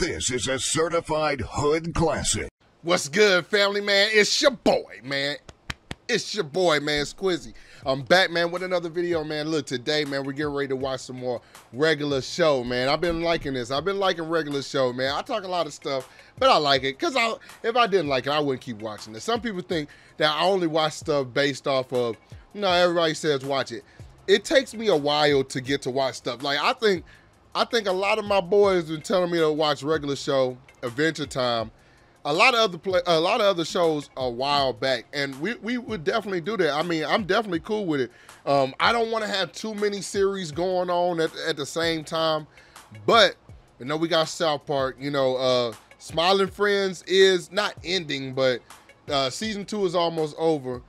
This is a certified hood classic. What's good, family man? It's your boy, man. It's your boy, man, Quizzy. I'm back, man, with another video, man. Look, today, man, we're getting ready to watch some more regular show, man. I've been liking this. I've been liking regular show, man. I talk a lot of stuff, but I like it. Because I, if I didn't like it, I wouldn't keep watching it. Some people think that I only watch stuff based off of, you know, everybody says watch it. It takes me a while to get to watch stuff. Like, I think, I think a lot of my boys been telling me to watch regular show, Adventure Time, a lot of other play, a lot of other shows a while back, and we, we would definitely do that. I mean, I'm definitely cool with it. Um, I don't want to have too many series going on at, at the same time, but you know we got South Park. You know, uh, Smiling Friends is not ending, but uh, season two is almost over,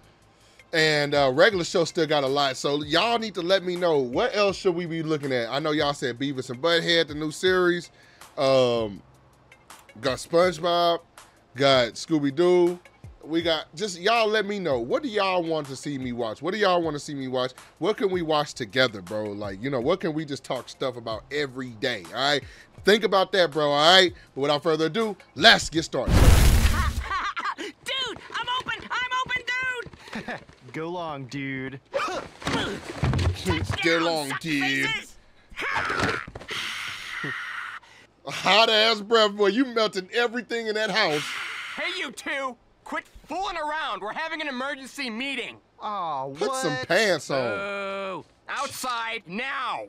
and uh, regular show still got a lot. So y'all need to let me know what else should we be looking at. I know y'all said Beavis and Butthead, the new series. Um, got SpongeBob got Scooby Doo. We got just y'all let me know. What do y'all want to see me watch? What do y'all want to see me watch? What can we watch together, bro? Like, you know, what can we just talk stuff about every day? All right. Think about that, bro. All right. But without further ado, let's get started. dude, I'm open. I'm open, dude. Go long, dude. Go long, dude. Hot ass breath, boy. You melted everything in that house. Hey, you two. Quit fooling around. We're having an emergency meeting. Oh, Put what? some pants on. Oh, outside now.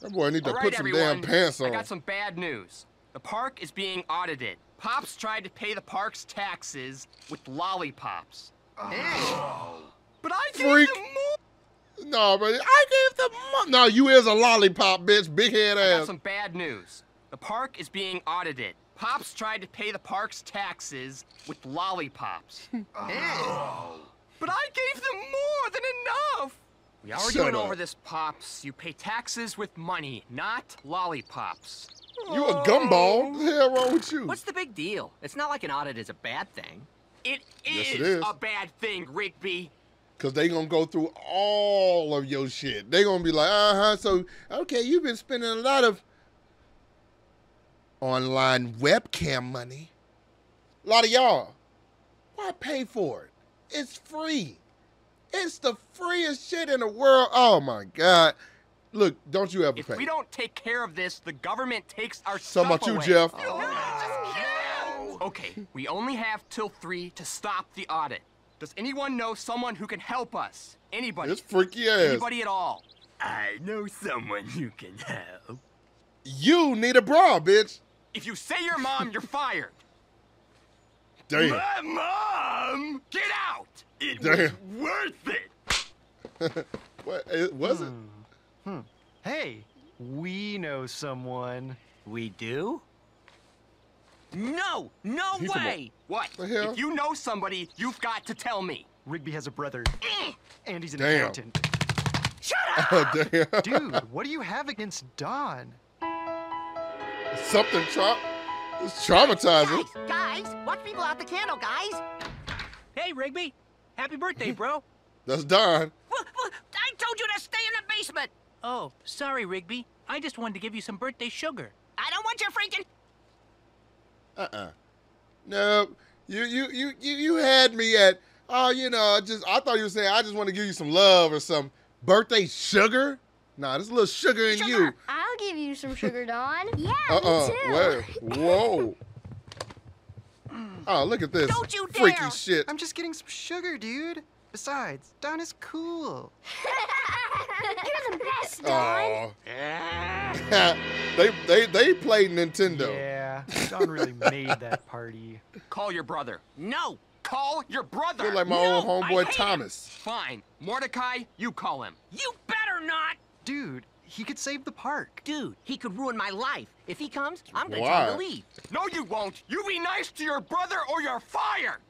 That boy need to All right, put some everyone. damn pants on. I got some bad news. The park is being audited. Pops tried to pay the park's taxes with lollipops. Oh. But I gave Freak. them more. No, but I gave the mo- No, you is a lollipop, bitch. Big head ass. I got some bad news. The park is being audited. Pops tried to pay the park's taxes with lollipops. oh. But I gave them more than enough. We already Shut went up. over this, Pops. You pay taxes with money, not lollipops. You a gumball? What the hell wrong with you? What's the big deal? It's not like an audit is a bad thing. It Yes, it is. a bad thing, Rigby. Cause they gonna go through all of your shit. They gonna be like, uh huh. So okay, you've been spending a lot of online webcam money. A lot of y'all. Why pay for it? It's free. It's the freest shit in the world. Oh my god. Look, don't you ever If pay. we don't take care of this, the government takes our Some stuff about you, away. Jeff. Okay, we only have till three to stop the audit. Does anyone know someone who can help us? Anybody? It's freaky ass. Anybody at all? I know someone who can help. You need a bra, bitch. If you say your mom, you're fired. Damn. My mom! Get out! It Damn. was worth it! What was it? Hmm. Hmm. Hey, we know someone. We do? No! No He's a way! What? The hell? If you know somebody, you've got to tell me. Rigby has a brother, and he's an Damn. accountant. Oh damn. Dude, what do you have against Don? Something tra- it's traumatizing. Guys, guys, watch people out the candle, guys. Hey, Rigby! Happy birthday, bro! That's Don. Well, well, I told you to stay in the basement. Oh, sorry, Rigby. I just wanted to give you some birthday sugar. I don't want your freaking. Uh-uh. No, you you you you you had me at. Oh, you know, just I thought you were saying I just want to give you some love or some birthday sugar. Nah, there's a little sugar in you. I'll give you some sugar, Don. yeah, Uh-uh. me too. Where? Whoa. Oh, look at this. Don't you Freaky dare. shit. I'm just getting some sugar, dude. Besides, Don is cool. You're the best, Don. Aw. they they they played Nintendo. Yeah, Don really made that party. Call your brother. No. Call your brother. Feel like my No, old homeboy hate him. Thomas. Fine. Mordecai, you call him. You better not. Dude, he could save the park. Dude, he could ruin my life. If he comes, I'm gonna Why? tell him to leave. No, you won't. You be nice to your brother or you're fired.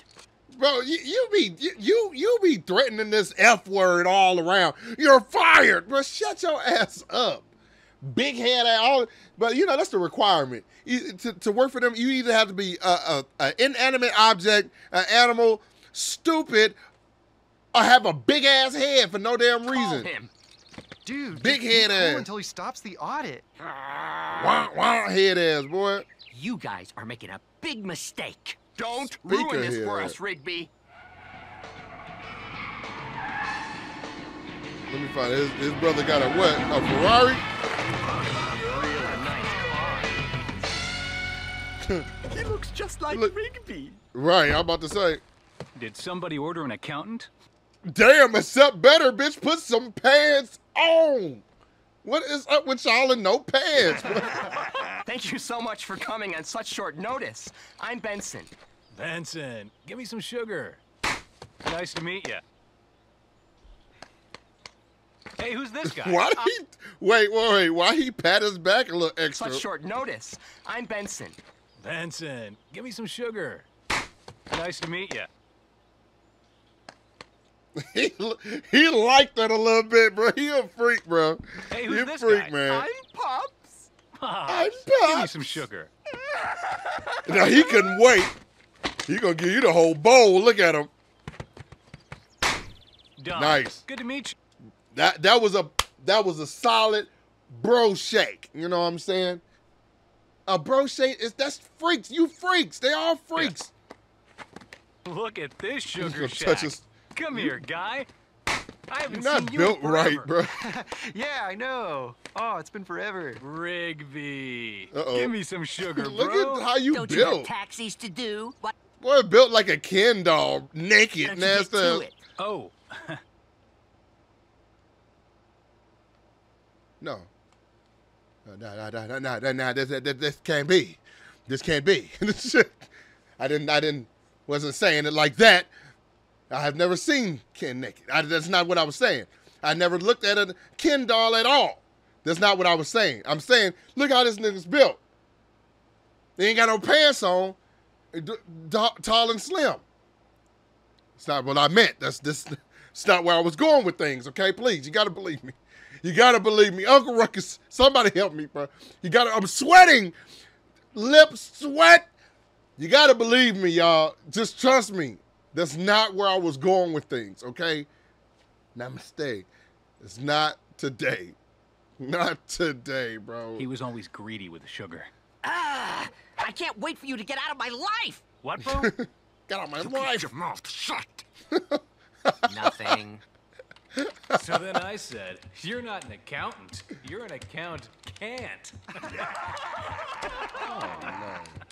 Bro, you, you be you, you you be threatening this F word all around. You're fired, bro. Shut your ass up. Big head. All, but you know that's the requirement. You- to, to work for them, you either have to be a, a, a inanimate object, an animal, stupid, or have a big ass head for no damn reason. Call him. Dude, Big head ass. until he stops the audit. Wah, wah, head ass, boy. You guys are making a big mistake. Don't Speaker ruin this here. for us, Rigby. Let me find it. His, his brother got a what? A Ferrari? He looks just like Look- Rigby. Right, I'm about to say. Did somebody order an accountant? Damn, except better, bitch. Put some pants on. What is up with y'all in no pants? bro? Thank you so much for coming on such short notice. I'm Benson. Benson, give me some sugar. Nice to meet you. Hey, who's this guy? Why did he? Wait, wait, wait. Why he pat his back a little extra? Such short notice. I'm Benson. Benson, give me some sugar. Nice to meet you. he, he liked that a little bit, bro. He a freak, bro. Hey, he who's a this freak, guy? man. I'm Pops. I'm Give me Pops. some sugar. Now he couldn't wait. He gonna give you the whole bowl. Look at him. Done. Nice. Good to meet you. That that was a that was a solid bro shake. You know what I'm saying? A bro shake is that's freaks. You freaks. They all freaks. Look at this He's sugar gonna shack. touch his- Come here, guy. I You're haven't not seen you built in right, bro. Yeah, I know. Oh, it's been forever. Rigby. Uh-oh. Give me some sugar, Look bro. at how you Don't you have taxis to do? What? Boy, built like a Ken doll, naked, Don't you nasty. it? Oh, No. No, no, no, no, no, no, no, this, this, this can't be. This can't be. This shit- I didn't, I didn't, wasn't saying it like that. I have never seen Ken naked. I, that's not what I was saying. I never looked at a Ken doll at all. That's not what I was saying. I'm saying, look how this nigga's built. He ain't got no pants on, tall and slim. It's not what I meant. That's this. It's not where I was going with things. Okay, please, you gotta believe me. You gotta believe me, Uncle Ruckus. Somebody help me, bro. You gotta. I'm sweating, lip sweat. You gotta believe me, y'all. Just trust me. That's not where I was going with things. Okay. Namaste. It's not today. Not today, bro. he was always greedy with the sugar. Ah! I can't wait for you to get out of my life. What, bro? get out of my life. Your mouth shut. Nothing. So then I said, You're not an accountant. You're an account can't. I didn't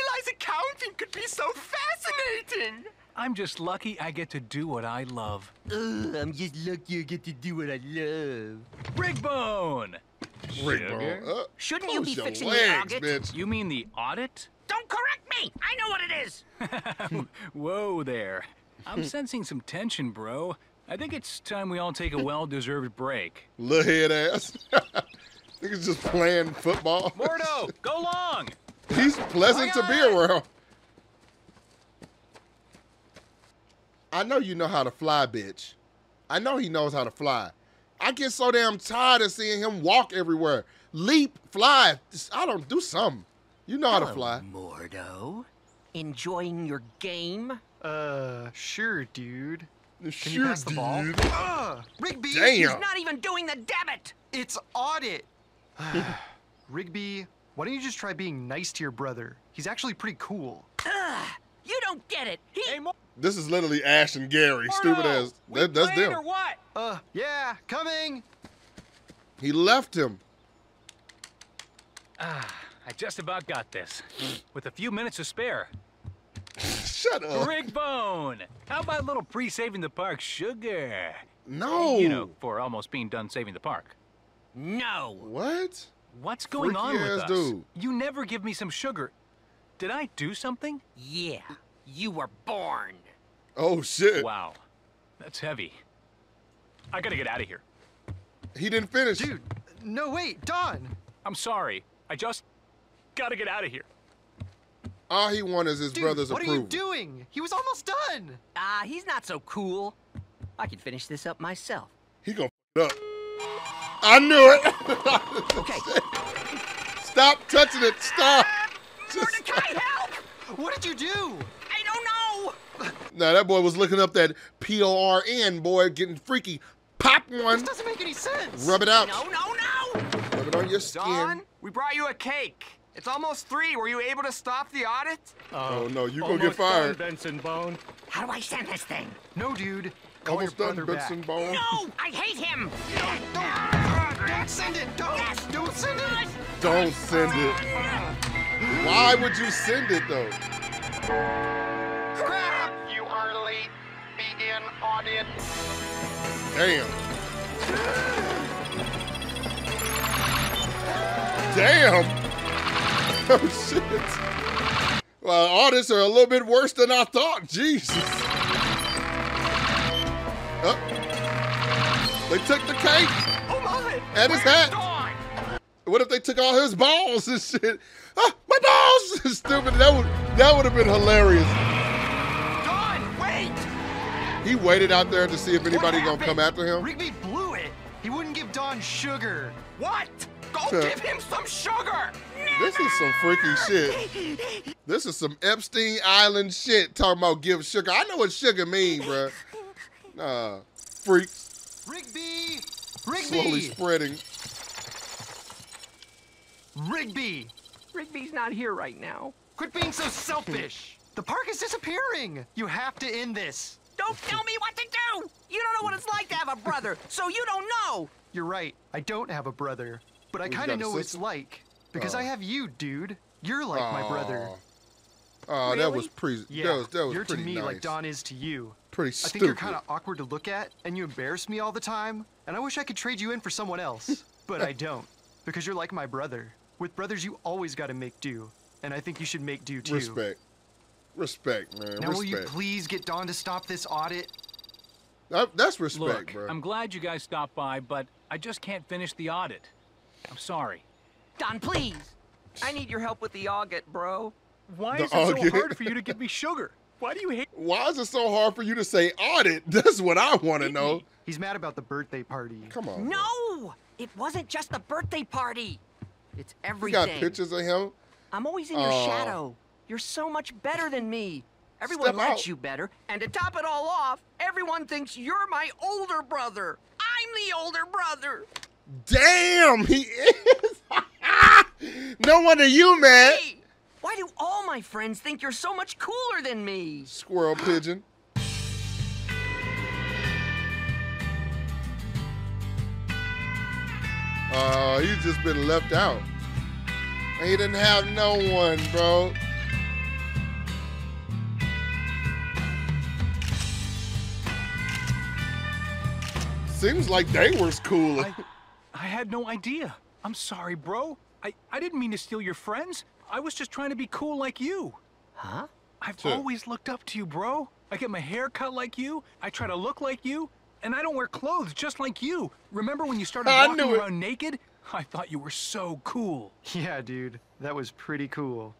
realize accounting could be so fascinating. I'm just lucky I get to do what I love. Ugh, I'm just lucky I get to do what I love. Rigbone! Freak, bro. Sugar? Uh, Shouldn't you be your fixing the legs, audit? bitch. You mean the audit? Don't correct me. I know what it is. Whoa there. I'm sensing some tension, bro. I think it's time we all take a well-deserved break. Little head ass. Niggas just playing football. Mordo, go long! He's pleasant to be Aye, aye. around. I know you know how to fly, bitch. I know he knows how to fly. I get so damn tired of seeing him walk everywhere. Leap, fly. I don't do something. You know how to fly. Mordo. Enjoying your game? Uh, sure, dude. Can you Sure, pass the ball? dude. Ugh, Rigby! Damn. He's not even doing the debit. It's audit! Rigby, why don't you just try being nice to your brother? He's actually pretty cool. Ugh, you don't get it. He. Hey, Mor- This is literally Ash and Gary. Stupid Mordo, ass. we That, that's playing them. or what? Uh, yeah, coming! He left him. Ah, I just about got this. With a few minutes to spare. Shut up. Rigbone! How about a little pre-saving the park sugar? No. You know, for almost being done saving the park. No. What? What's going on with us? dude. You never give me some sugar. Did I do something? Yeah, you were born. Oh shit. Wow, that's heavy. I gotta get out of here. He didn't finish. Dude, no, wait, Don! I'm sorry. I just gotta get out of here. All he wanted is his Dude, brother's what approval. are you doing? He was almost done! Ah, he's not so cool. I can finish this up myself. He gonna f up. I knew it. Okay. Stop touching it. Stop. Just, Mordecai, help! What did you do? I don't know. now that boy was looking up that P O R N boy, getting freaky. Pop one. This doesn't make any sense. Rub it out. No, no, no! Rub it on your skin. Don, we brought you a cake. It's almost three. Were you able to stop the audit? Oh no, you gonna get fired. Benson Boone. How do I send this thing? No, dude. Call Almost your done, brother back. Benson Boone. No! I hate him! Don't, don't send it. Don't. yes. Don't send it. Don't send it. Why would you send it though? Crap. You are late. Begin audit. Damn. Damn. Oh shit. Well, audits are a little bit worse than I thought. Jesus. Oh. They took the cake Oh my! and his hat. What if they took all his balls and shit? Ah, my balls! Stupid. That would that would have been hilarious. Don, wait! He waited out there to see if anybody gonna come after him. Rigby blew it. He wouldn't give Don sugar. What? Go give him some sugar! This is some freaky shit. This is some Epstein Island shit. Talking about give sugar. I know what sugar mean, bruh. Nah, freaks Rigby. Rigby! slowly spreading. Rigby. Rigby's not here right now. Quit being so selfish. The park is disappearing. You have to end this. Don't tell me what to do! You don't know what it's like to have a brother, so you don't know! You're right. I don't have a brother, but I kind of know what it's like because I Oh. have you, dude. You're like my brother. Aw. Oh, that was pretty. Yeah, that was, that was you're to me nice. like Don is to you. Pretty I think you're kind of awkward to look at, and you embarrass me all the time. And I wish I could trade you in for someone else, but I don't, because you're like my brother. With brothers, you always got to make do, and I think you should make do too. Respect. Respect, man. Now, will you please get Don to stop this audit? That- that's respect, Look, bro. I'm glad you guys stopped by, but I just can't finish the audit. I'm sorry. Don, please! I need your help with the audit, bro. Why The is it so hard for you to give me sugar? Why do you hate Why is it so hard for you to say audit? That's what I want to know. He's mad about the birthday party. Come on. bro. No! It wasn't just the birthday party. It's everything. You got pictures of him? I'm always in your Aw. shadow. You're so much better than me. Everyone likes out. you better. And to top it all off, everyone thinks you're my older brother. I'm the older brother. Damn, he is. no wonder you mad. Hey, why do all my friends think you're so much cooler than me? Squirrel pigeon. Oh, he's just been left out. He didn't have no one, bro. Seems like they were cooler. I, I had no idea. I'm sorry, bro. I, I didn't mean to steal your friends. I was just trying to be cool like you. Huh? I've Sure. always looked up to you, bro. I get my hair cut like you. I try to look like you. And I don't wear clothes just like you. Remember when you started I walking knew around naked? I thought you were so cool. Yeah, dude, that was pretty cool.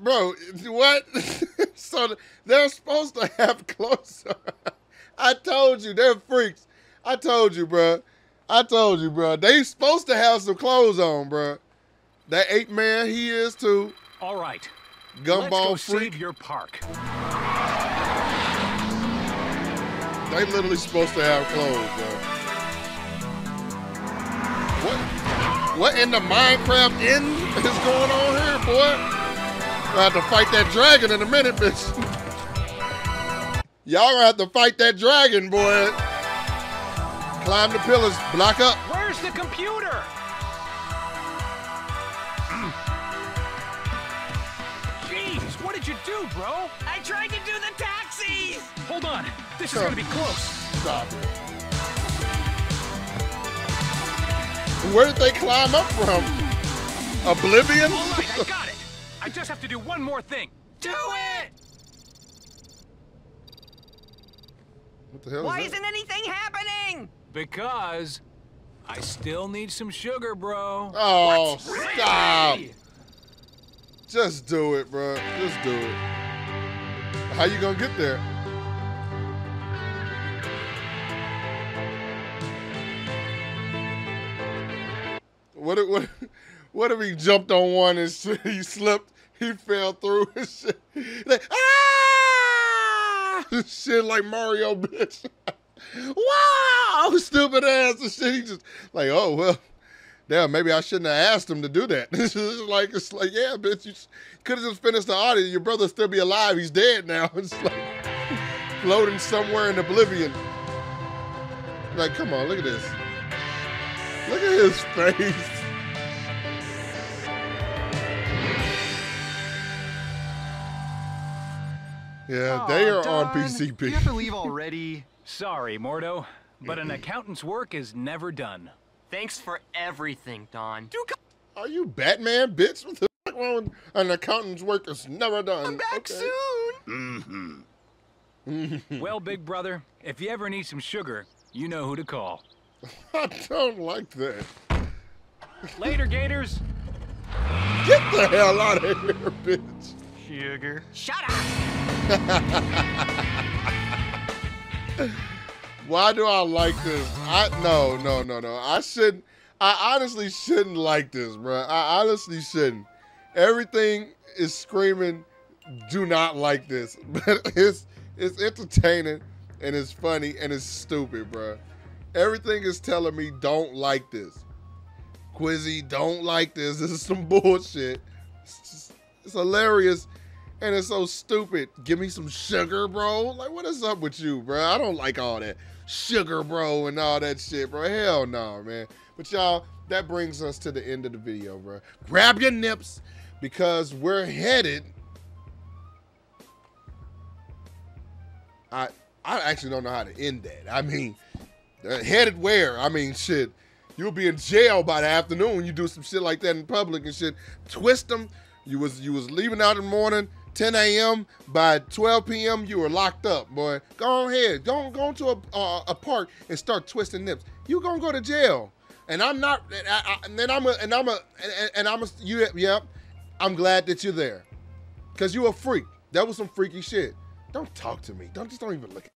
Bro, what? so they're supposed to have clothes. I told you, they're freaks. I told you, bro. I told you, bro. They supposed to have some clothes on, bro. That ape man, he is too. All right. Let's go Gumball save your park. They literally supposed to have clothes, bro. What? What in the Minecraft inn is going on here, boy? I have to fight that dragon in a minute, bitch. Y'all gonna have to fight that dragon, boy. Climb the pillars, block up. Where's the computer? Jeez, what did you do, bro? I tried to do the taxis! Hold on. This is gonna be close. Stop it. Where did they climb up from? Oblivion? All right, I got it. I just have to do one more thing. Do it! What the hell Why is that? isn't anything happening? Because I still need some sugar, bro. Oh, stop. Just do it, bro. Just do it. How you gonna get there? What if, what, what if he jumped on one and he slipped, he fell through and shit. Like, ah! Shit like Mario, bitch. wow, stupid ass and shit. He just like, oh well, damn, maybe I shouldn't have asked him to do that. it's like it's like, yeah, bitch, you could have just finished the audit. Your brother still be alive. He's dead now. It's like floating somewhere in oblivion. Like, come on, look at this. Look at his face. Yeah, they Aw, are on PCP. You have to leave already. Sorry, Mordo, but an accountant's work is never done. Thanks for everything, Don. Do come Are you Batman, bitch? What the fuck wrong with an accountant's work is never done? I'm back Okay. soon. Mm-hmm. well, big brother, if you ever need some sugar, you know who to call. I don't like that. Later, Gators. Get the hell out of here, bitch. Sugar. Shut up. Why do I like this? I no, no, no, no. I shouldn't. I honestly shouldn't like this, bro. I honestly shouldn't. Everything is screaming, "Do not like this," but it's it's entertaining and it's funny and it's stupid, bro. Everything is telling me don't like this. Quizzy, don't like this. This is some bullshit. It's, just, it's hilarious and it's so stupid. Give me some sugar, bro. Like, what is up with you, bro? I don't like all that sugar, bro, and all that shit, bro. Hell no, man. But y'all, that brings us to the end of the video, bro. Grab your nips because we're headed. I I actually don't know how to end that. I mean, uh, headed where? I mean, shit. You'll be in jail by the afternoon you do some shit like that in public and shit. Twist them. You was you was leaving out in the morning, 10 a.m. By 12 p.m. you were locked up, boy. Go on ahead, go go to a a park and start twisting nips. You gonna go to jail, and I'm not. And, I, and then I'm a and I'm a and, and I'm a you. Yep, I'm glad that you're there, cause you a freak. That was some freaky shit. Don't talk to me. Don't just don't even look. at